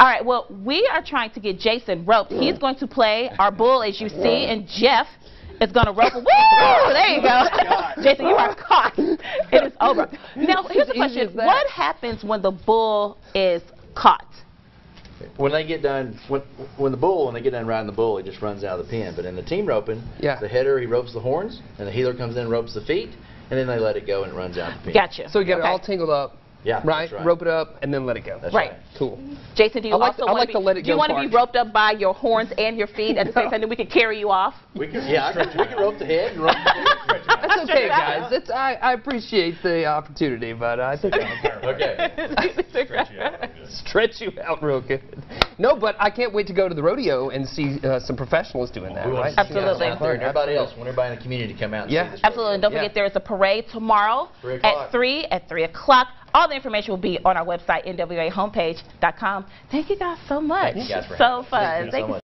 All right, well, we are trying to get Jason roped. He's going to play our bull, as you see, and Jeff is going to rope him. Woo! There you go. Oh Jason, you are caught. It is over. Now, here's the question. What happens when the bull is caught? When they get done, when when the bull, when they get done riding the bull, he just runs out of the pen. But in the team roping, Yeah. the header he ropes the horns, and the heeler comes in and ropes the feet, and then they let it go and it runs out the pen. Gotcha. So you get Okay. it all tangled up, Yeah, right? right. Rope it up, and then let it go. That's Right. right. Cool. Jason, do you I like also the- I want like to be, let it do you want to be roped up by your horns and your feet at the same time, then we can carry you off? We can, yeah, I can, we can rope the head and rope the feet. That's okay, guys. It's, I, I appreciate the opportunity, but I think I'll Okay. stretch you out real good. No, but I can't wait to go to the rodeo and see uh, some professionals doing that, We right? to see you Absolutely. there everybody else, want everybody in the community to come out and Yeah. see this. Absolutely. And don't Yeah. forget, there is a parade tomorrow at 3 at 3 o'clock. All the information will be on our website, nwahomepage.com. Thank you guys so much. Thank you guys so having us. fun. Thank you so much.